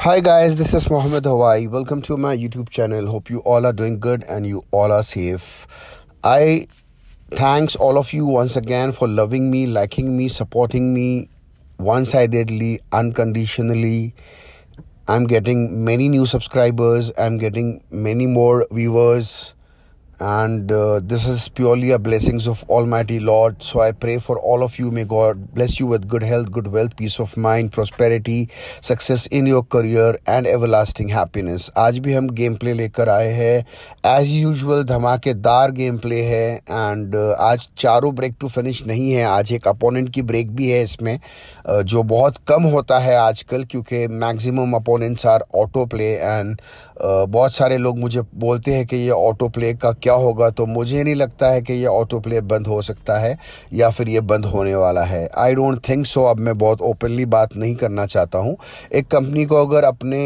Hi guys, this is Mohammed Hawaii. Welcome to my YouTube channel. Hope you all are doing good and you all are safe. I thanks all of you once again for loving me, liking me, supporting me one-sidedly, unconditionally. I'm getting many new subscribers. I'm getting many more viewers and uh, this is purely a blessings of almighty lord so i pray for all of you may god bless you with good health good wealth peace of mind prosperity success in your career and everlasting happiness हम game play लेकर आए हैं as usual धमाकेदार game play है and uh, आज चारों break to finish नहीं है आज एक अपोनेंट की ब्रेक भी है इसमें uh, जो बहुत कम होता है आजकल क्योंकि maximum opponents are auto play and बहुत सारे लोग मुझे बोलते हैं कि ये ऑटो प्ले का क्या क्या होगा? तो मुझे नहीं लगता है कि ये ऑटो प्ले बंद हो सकता है या फिर ये बंद होने वाला है। आई डोंट थिंक सो अब मैं बहुत ओपनली बात नहीं करना चाहता हूँ। एक कंपनी को अगर अपने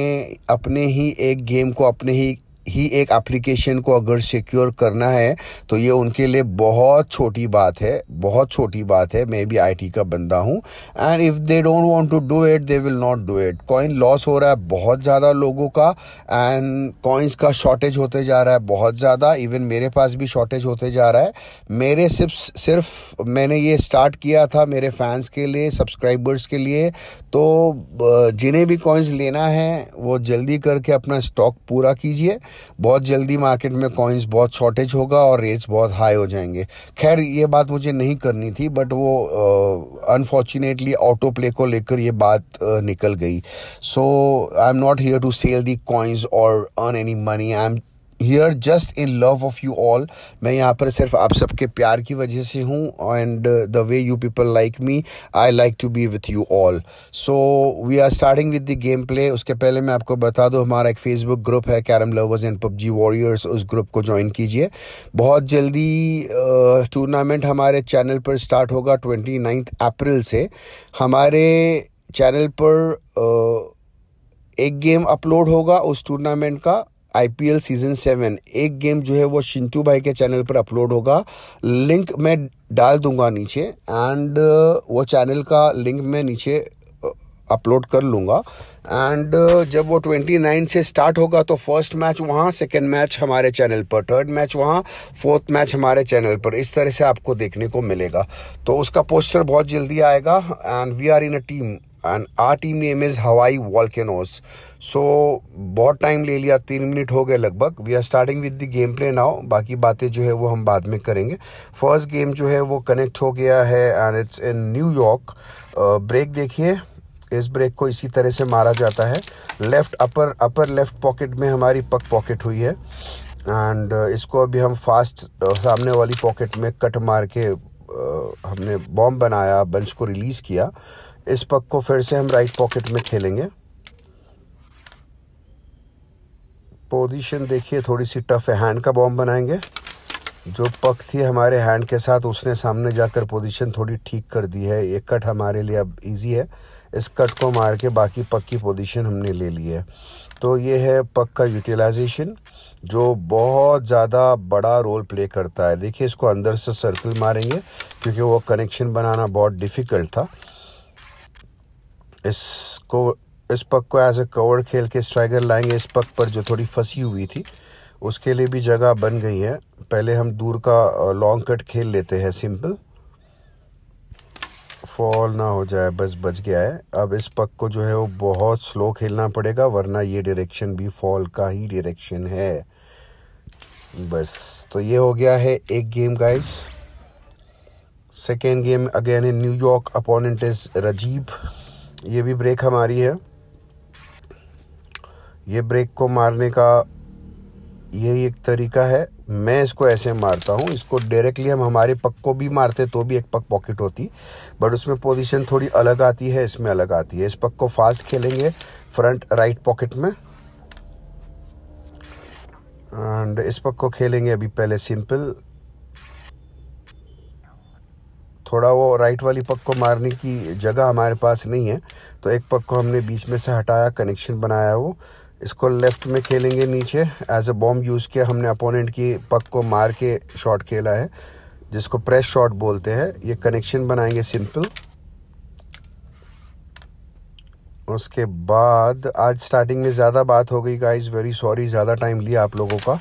अपने ही एक गेम को, अपने ही ही एक एप्लीकेशन को अगर सिक्योर करना है तो ये उनके लिए बहुत छोटी बात है, बहुत छोटी बात है। मैं भी आईटी का बंदा हूँ and if they don't want to do it they will not do it coin loss हो रहा है बहुत ज़्यादा लोगों का एंड कॉइन्स का शॉर्टेज होते जा रहा है बहुत ज़्यादा। इवन मेरे पास भी शॉर्टेज होते जा रहा है। मेरे सिर्फ़ सिर्फ़ मैंने ये स्टार्ट किया था मेरे फैंस के लिए सब्सक्राइबर्स के लिए। तो जिन्हें भी कॉइन्स लेना है, वो जल्दी करके अपना स्टॉक पूरा कीजिए। बहुत जल्दी मार्केट में कॉइन्स बहुत शॉर्टेज होगा और रेट्स बहुत हाई हो जाएँगे। खैर ये बात मुझे नहीं करनी थी बट वो अनफॉर्चुनेटली ऑटो प्ले को लेकर ये बात uh, निकल गई। So I am not here to sell the coins और earn any money I am here just in love of you all मैं यहाँ पर सिर्फ़ आप सबके प्यार की वजह से हूँ and the way you people like me I like to be with you all so we are starting with the game play उसके पहले मैं आपको बता दूँ हमारा एक फेसबुक ग्रुप है carrom lovers and PUBG warriors उस ग्रुप को ज्वाइन कीजिए। बहुत जल्दी टूर्नामेंट uh, हमारे चैनल पर स्टार्ट होगा ट्वेंटी नाइन्थ अप्रैल से। हमारे चैनल पर uh, एक गेम अपलोड होगा उस टूर्नामेंट का। आईपीएल सीज़न सेवन एक गेम जो है वो शिंटू भाई के चैनल पर अपलोड होगा। लिंक मैं डाल दूँगा नीचे एंड uh, वो चैनल का लिंक मैं नीचे अपलोड uh, कर लूँगा। एंड uh, जब वो 29 से स्टार्ट होगा तो फ़र्स्ट मैच वहाँ सेकेंड मैच हमारे चैनल पर थर्ड मैच वहाँ फोर्थ मैच हमारे चैनल पर। इस तरह से आपको देखने को मिलेगा। तो उसका पोस्टर बहुत जल्दी आएगा and we are in a team and our team name is Hawaii volcanoes so बहुत टाइम ले लिया, तीन मिनट हो गए लगभग। We are starting with the game play now बाकी बातें जो है वो हम बाद में करेंगे। फ़र्स्ट गेम जो है वो कनेक्ट हो गया है and it's in New York break देखिए। इस ब्रेक को इसी तरह से मारा जाता है। Left upper upper left pocket में हमारी पक पॉकेट हुई है। एंड इसको अभी हम फास्ट सामने वाली पॉकेट में कट मार के हमने बॉम्ब बनाया बंच को रिलीज़ किया। इस पक को फिर से हम राइट पॉकेट में खेलेंगे। पोजीशन देखिए, थोड़ी सी टफ है। हैंड का बॉम्ब बनाएँगे। जो पक थी हमारे हैंड के साथ, उसने सामने जाकर पोजीशन थोड़ी ठीक कर दी है। ये कट हमारे लिए अब इजी है। इस कट को मार के बाकी पक की पोजीशन हमने ले ली है। तो ये है पक का यूटिलाइजेशन जो बहुत ज़्यादा बड़ा रोल प्ले करता है। देखिए, इसको अंदर से सर्कल मारेंगे, क्योंकि वो कनेक्शन बनाना बहुत डिफ़िकल्ट था। इसको इस पक को एज ए कवर खेल के स्ट्राइकर लाएँगे। इस पक पर जो थोड़ी फंसी हुई थी, उसके लिए भी जगह बन गई है। पहले हम दूर का लॉन्ग कट खेल लेते हैं सिंपल फॉल ना हो जाए, बस बच गया है। अब इस पक को जो है, वो बहुत स्लो खेलना पड़ेगा, वरना ये डायरेक्शन भी फॉल का ही डायरेक्शन है। बस तो ये हो गया है एक game guys second game again in New York opponent is Rajib ये भी ब्रेक हमारी है। ये ब्रेक को मारने का यही एक तरीका है। मैं इसको ऐसे मारता हूँ, इसको डायरेक्टली हम हमारे पक को भी मारते तो भी एक पक पॉकेट होती बट उसमें पोजीशन थोड़ी अलग आती है, इसमें अलग आती है। इस पक को फास्ट खेलेंगे फ्रंट राइट पॉकेट में। एंड इस पक को खेलेंगे अभी पहले सिंपल थोड़ा वो राइट वाली पक को मारने की जगह हमारे पास नहीं है तो एक पक को हमने बीच में से हटाया कनेक्शन बनाया वो। इसको लेफ़्ट में खेलेंगे नीचे एज अ बॉम्ब यूज़ किया हमने अपोनेंट की पक को मार के शॉट खेला है, जिसको प्रेस शॉट बोलते हैं। ये कनेक्शन बनाएँगे सिंपल उसके बाद, आज स्टार्टिंग में ज़्यादा बात हो गई गाइज़ वेरी सॉरी ज़्यादा टाइम लिया आप लोगों का।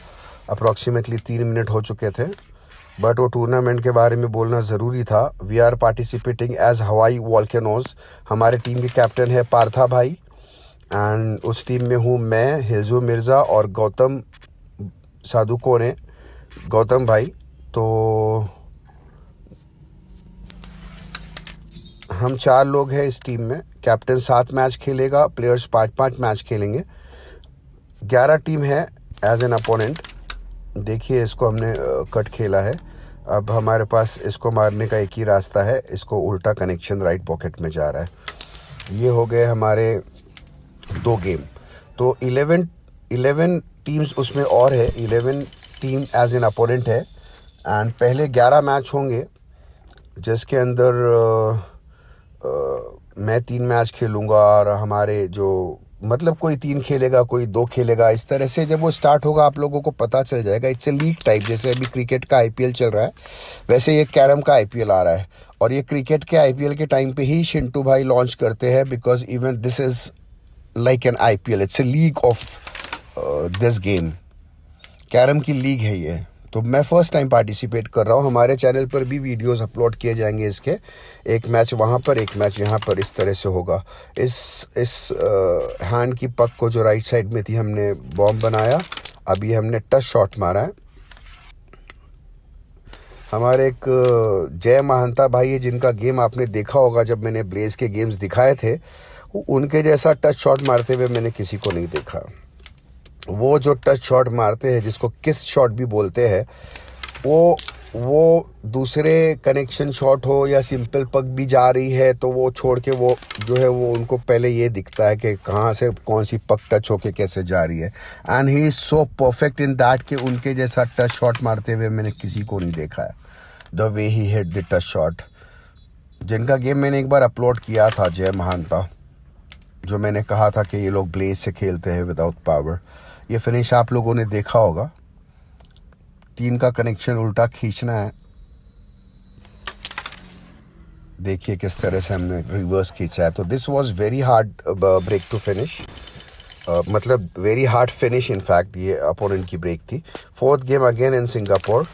अप्रॉक्सीमेटली तीन मिनट हो चुके थे। बट वो टूर्नामेंट के बारे में बोलना ज़रूरी था। We are participating as Hawaii Volcanoes हमारे टीम के कैप्टन है पार्था भाई। एंड उस टीम में हूँ मैं हिजू मिर्ज़ा और गौतम साधु कोने गौतम भाई तो हम चार लोग हैं इस टीम में। कैप्टन सात मैच खेलेगा प्लेयर्स पाँच पाँच मैच खेलेंगे। ग्यारह टीम है एज एन अपोनेंट देखिए इसको हमने कट खेला है। अब हमारे पास इसको मारने का एक ही रास्ता है। इसको उल्टा कनेक्शन राइट पॉकेट में जा रहा है। ये हो गए हमारे दो गेम। तो इलेवन इलेवन टीम्स उसमें और है। Eleven team as an opponent है। एंड पहले ग्यारह मैच होंगे जिसके अंदर आ, आ, मैं तीन मैच खेलूँगा और हमारे जो मतलब कोई तीन खेलेगा, कोई दो खेलेगा, इस तरह से जब वो स्टार्ट होगा, आप लोगों को पता चल जाएगा। इट्स ए लीग टाइप जैसे अभी क्रिकेट का आईपीएल चल रहा है, वैसे ये कैरम का आईपीएल आ रहा है। और ये क्रिकेट के आईपीएल के टाइम पे ही शिंटू भाई लॉन्च करते हैं because even this is like an IPL it's a league of this game carrom की लीग है ये। तो मैं फ़र्स्ट टाइम पार्टिसिपेट कर रहा हूँ। हमारे चैनल पर भी वीडियोस अपलोड किए जाएँगे इसके। एक मैच वहाँ पर, एक मैच यहाँ पर इस तरह से होगा। इस इस हैंड की पक को जो राइट साइड में थी, हमने बॉम्ब बनाया। अभी हमने टच शॉट मारा है। हमारे एक जय महंता भाई है, जिनका गेम आपने देखा होगा जब मैंने ब्लेज के गेम्स दिखाए थे। उनके जैसा टच शॉट मारते हुए मैंने किसी को नहीं देखा। वो जो टच शॉट मारते हैं, जिसको किस शॉट भी बोलते हैं, वो वो दूसरे कनेक्शन शॉट हो या सिंपल पक भी जा रही है तो वो छोड़ के वो जो है, वो उनको पहले ये दिखता है कि कहाँ से, कौन सी पक टच होके कैसे जा रही है। And he is so perfect in that कि उनके जैसा टच शॉट मारते हुए मैंने किसी को नहीं देखा है। The way he hit the touch shot जिनका गेम मैंने एक बार अपलोड किया था, जय महानता जो मैंने कहा था कि ये लोग ब्लेज से खेलते हैं विदाउट पावर ये फिनिश आप लोगों ने देखा होगा। तीन का कनेक्शन उल्टा खींचना है। देखिए किस तरह से हमने रिवर्स खींचा है। तो this was very hard break to finish मतलब very hard finish in fact ये अपोनेंट की ब्रेक थी। Fourth game again in Singapore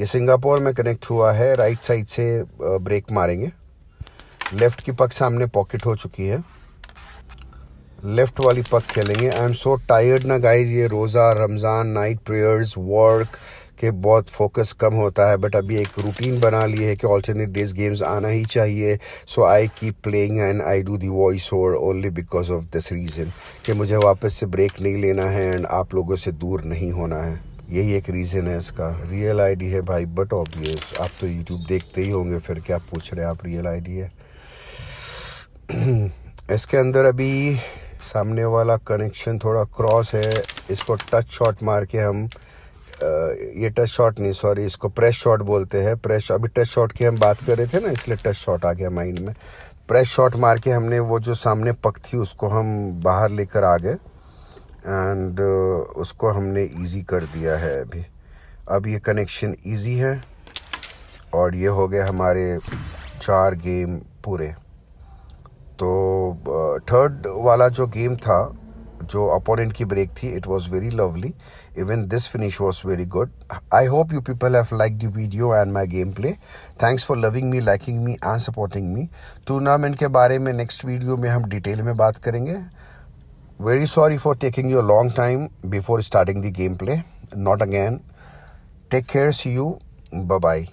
ये सिंगापुर में कनेक्ट हुआ है। राइट साइड से ब्रेक uh, मारेंगे। लेफ़्ट की पक सामने पॉकेट हो चुकी है। लेफ़्ट वाली पक खेलेंगे। आई एम सो टायर्ड ना गाइज़ ये रोज़ा, रमज़ान नाइट प्रेयर्स वर्क के बहुत फोकस कम होता है बट अभी एक रूटीन बना ली है कि ऑल्टरनेट डेज़ गेम्स आना ही चाहिए। So I keep playing and I do the voice over only because of this reason कि मुझे वापस से ब्रेक नहीं लेना है एंड आप लोगों से दूर नहीं होना है। यही एक रीज़न है इसका। रियल आईडी है भाई बट ऑब्वियस आप तो यूट्यूब देखते ही होंगे, फिर क्या पूछ रहे हैं आप? रियल आईडी है। इसके अंदर अभी सामने वाला कनेक्शन थोड़ा क्रॉस है, इसको टच शॉट मार के हम ये टच शॉट नहीं सॉरी इसको प्रेस शॉट बोलते हैं। प्रेस अभी टच शॉट की हम बात कर रहे थे ना, इसलिए टच शॉट आ गया माइंड में। प्रेस शॉट मार के हमने वो जो सामने पक थी, उसको हम बाहर लेकर आ गए। एंड उसको हमने इजी कर दिया है अभी। अब ये कनेक्शन इजी है। और ये हो गए हमारे चार गेम पूरे। तो थर्ड वाला जो गेम था, जो अपोनेंट की ब्रेक थी it was very lovely even this finish was very good I hope you people have like the video and my game play thanks for loving me liking me and supporting me tournament के बारे में next video में हम detail में बात करेंगे. Very sorry for taking your long time before starting the game play not again take care see you bye